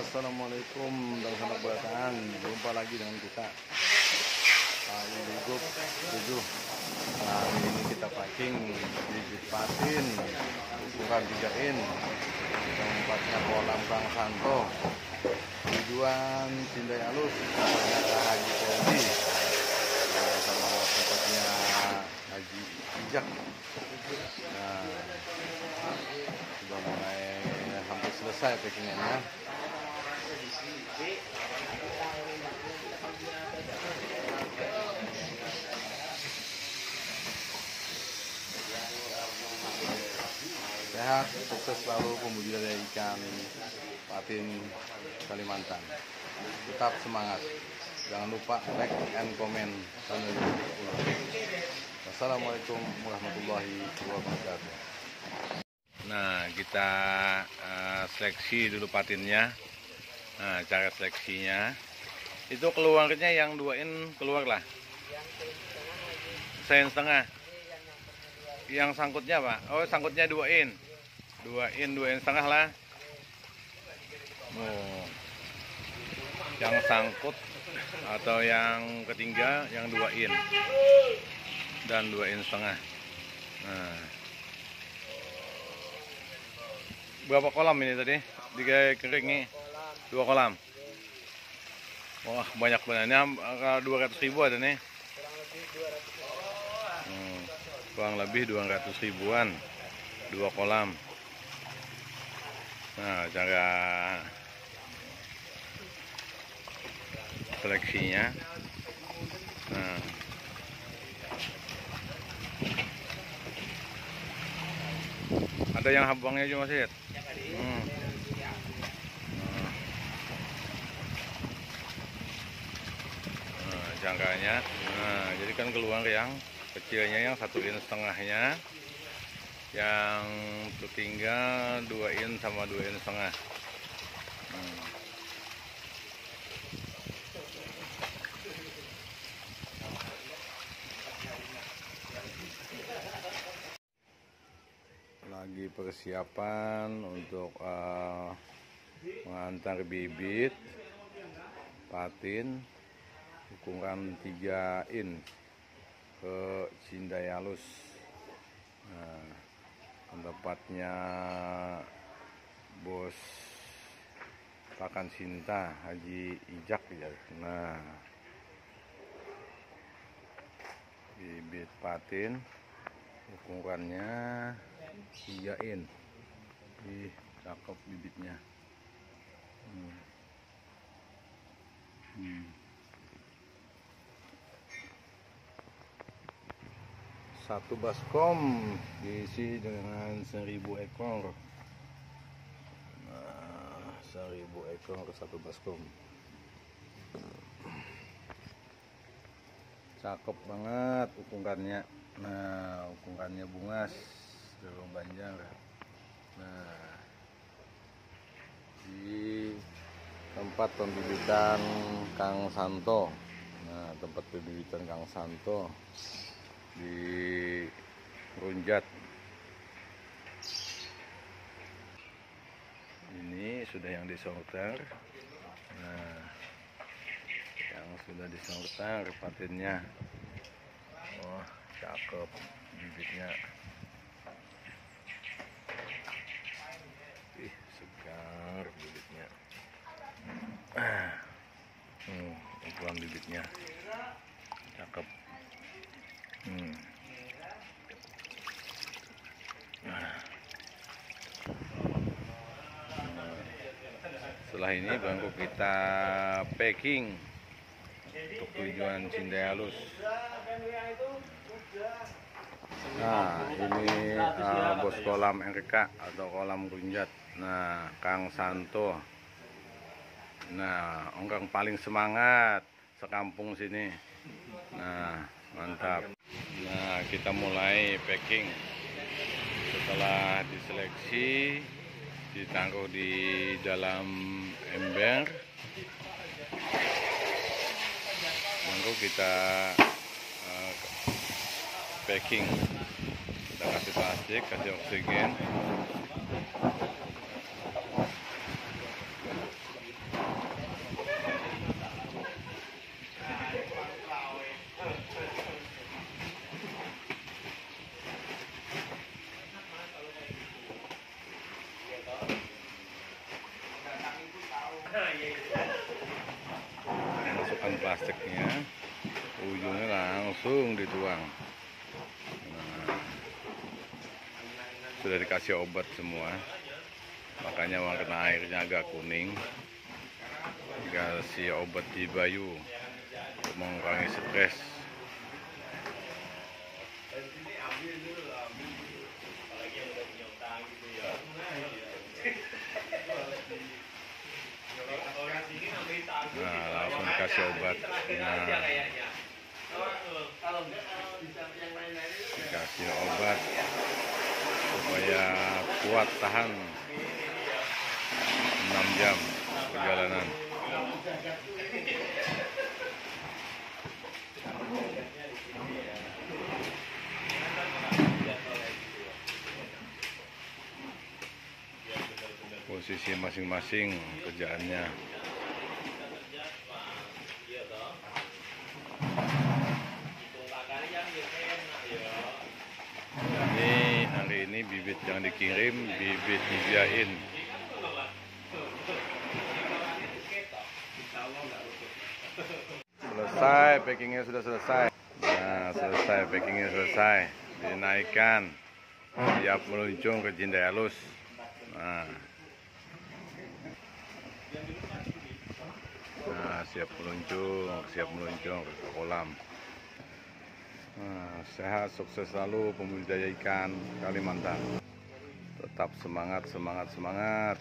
Assalamualaikum dan salam kebataan Jumpa lagi dengan kita. Pak Yuligub 7 Nah ini kita packing Bibit patin Ukuran 3 in. Tempatnya kolam Kang Santo. Tujuan Cindai Alus Ternyata Haji Poldi nah, Sama tempatnya Haji Ijak. Nah Sudah mulai hampir selesai packingnya Sehat, sukses selalu pembudidaya ikan patin Kalimantan. Tetap semangat. Jangan lupa like and comment channel. Wassalamualaikum warahmatullahi wabarakatuh. Nah, kita uh, seleksi dulu patinnya. Nah, cara seleksinya itu keluarnya yang duain keluar lah. Sen setengah. Yang sangkutnya pak? Oh, sangkutnya duain. Duain, duain setengah lah. Oh. Yang sangkut atau yang ketinggal yang duain dan duain setengah. Nah. Berapa kolam ini tadi? Tiga kering nih. Dua kolam. Wah, banyak banget. Ini dua ratus ribu ada nih. Hmm, kurang lebih 200 ribuan. Dua kolam. Nah, cara seleksinya. Nah. Ada yang habangnya juga masih. Hmm. Jangkanya. Nah, jadi kan keluar yang kecilnya yang satu in setengahnya, yang tertinggal dua in sama dua in setengah. Hmm. lagi persiapan untuk uh, mengantar bibit patin ukuran 3 in ke Cindayalus nah, tempatnya bos Pakan Sinta Haji Ijak ya nah bibit patin ukurannya tigain ih cakep bibitnya hmm. Hmm. Satu baskom diisi dengan seribu ekor. Nah seribu ekor satu baskom. Cakep banget ukurannya. Nah ukurannya bungas Dorong Banjar. Nah di tempat pembibitan Kang Santo. Nah tempat pembibitan Kang Santo di Runjat. Ini sudah yang disorter nah yang sudah disorter patinnya. Oh cakep bibitnya. Ih segar bibitnya. Hmm, ukuran bibitnya cakep hmm. Setelah ini bangku kita packing untuk tujuan Cindayalus Nah, ini uh, bos kolam RK atau kolam runjat. Nah, Kang Santo. Nah, orang paling semangat sekampung sini. Nah, mantap. Nah, kita mulai packing. Setelah diseleksi, ditaruh di dalam ember. Lalu kita uh, packing kita kasih plastik kasih oksigen ujungnya langsung dituang nah, sudah dikasih obat semua. Makanya warna airnya agak kuning. Dikasih obat di bayu. Untuk mengurangi stres. Nah langsung dikasih obat. Nah dikasih obat. Supaya kuat tahan. 6 jam perjalanan. Posisi masing-masing kerjaannya ini hari ini bibit yang dikirim bibit dibiain selesai packingnya sudah selesai. Nah selesai packingnya selesai. Dinaikkan. Siap meluncur ke Jindai Halus. Nah. Nah, siap meluncur, siap meluncur ke kolam. Nah, sehat, sukses selalu pembudidaya ikan Kalimantan. Tetap semangat, semangat, semangat.